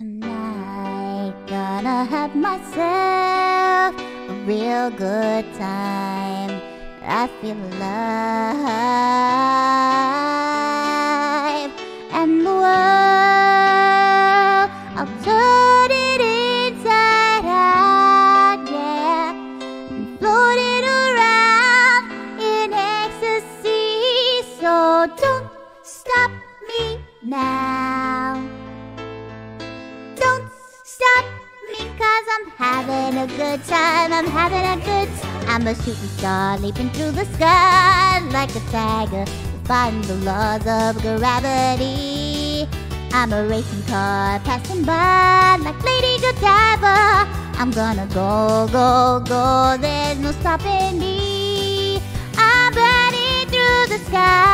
Tonight, gonna have myself a real good time. I feel alive, and the world, I'll turn it inside out, yeah, and float it around in ecstasy. So don't stop me now. A good time. I'm having a good time. I'm a shooting star leaping through the sky like a tiger, defying the laws of gravity. I'm a racing car passing by like Lady Godiva. I'm gonna go, go, go. There's no stopping me. I'm burning through the sky,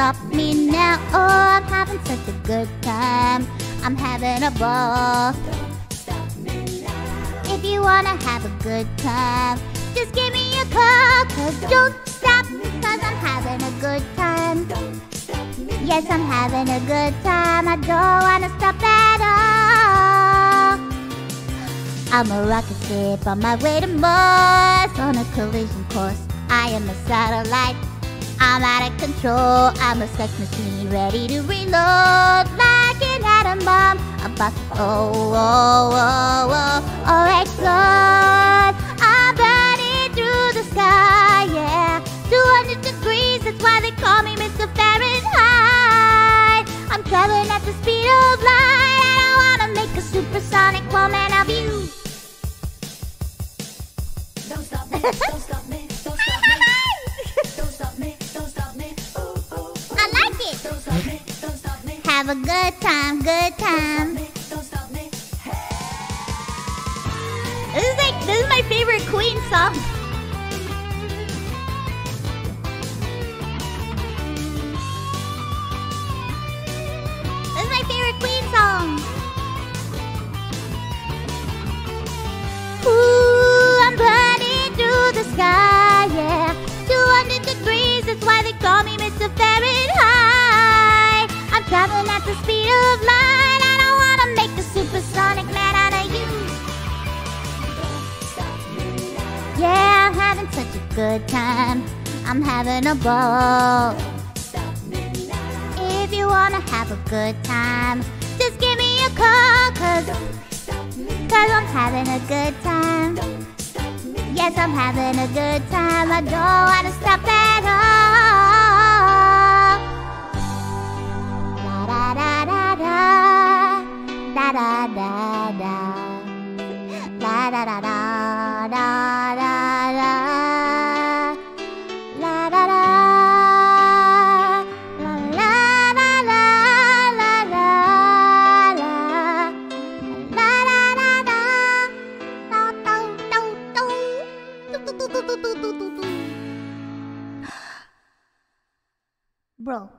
stop me now, oh, I'm having such a good time. I'm having a ball. Don't Stop me now. If you wanna have a good time, just give me a call, cause don't stop, cause I'm having a good time. Don't stop me Yes, I'm having a good time. I don't wanna stop at all. I'm a rocket ship on my way to Mars on a collision course. I am a satellite. I'm out of control. I'm a sex machine ready to reload like an atom bomb. About to oh oh oh oh oh explode. I'm burning through the sky, yeah. 200 degrees, that's why they call me Mr. Fahrenheit. I'm traveling at the speed of light, and I wanna make a supersonic woman of you. Don't stop me, don't stop me, Have a good time, good time. This is like this is my favorite Queen song. This is my favorite Queen song. Ooh, I'm burning through the sky, yeah. 200 degrees, that's why they call me Mr. Fahrenheit. Good time. I'm having a ball. If you wanna have a good time, just give me a call, cause, cause I'm having a good time. Yes, I'm having a good time. I don't wanna stop at all. La da da da da, da da da da. La da da da da da da. Bro,